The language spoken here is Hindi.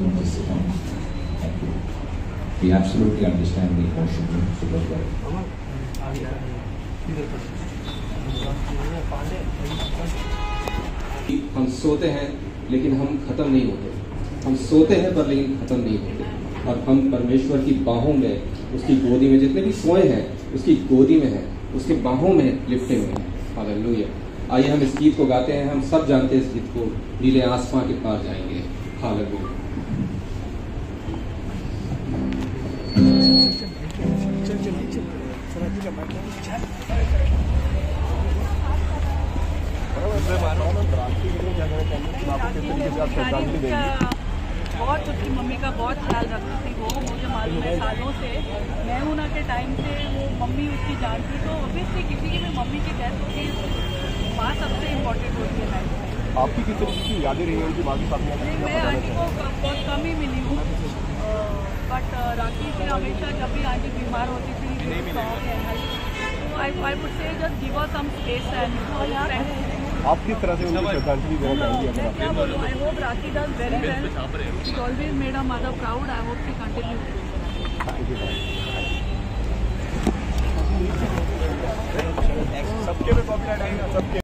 down. Thank you. We absolutely understand the emotion to look at. हम सोते हैं, लेकिन हम खत्म नहीं होते। हम सोते हैं, पर लेकिन खत्म नहीं होते। और हम परमेश्वर की बाहों में, उसकी गोदी में जितने भी सोए हैं, उसकी गोदी में है, उसके बाहों में लिपटे हुए हैं। हालेलुया। आइए हम इस गीत को गाते हैं। हम सब जानते हैं इस गीत को। नीले आसमां के पार जाएँगे। हालेलुया। बहुत उसकी मम्मी का बहुत ख्याल रखती थी वो मुझे मालूम है सालों से। मैं हूँ ना के टाइम से वो मम्मी उसकी जानती तो ऑब्वियसली किसी की भी मम्मी की डेथ होती है माँ सबसे इम्पोर्टेंट होती है लाइफ में। आपकी किस तरीके की यादें रही हैं उनकी माँ के साथ मैं आंटी को बहुत कम ही मिली हमेशा जब भी आंटी बीमार होती थी तो I I would say just give us some space and आप किस तरह से उनको श्रद्धांजलि देना चाहेंगे I hope Rakhi does very well always made a mother proud I hope she continue सबके में कॉपीराइट आएगा सबके।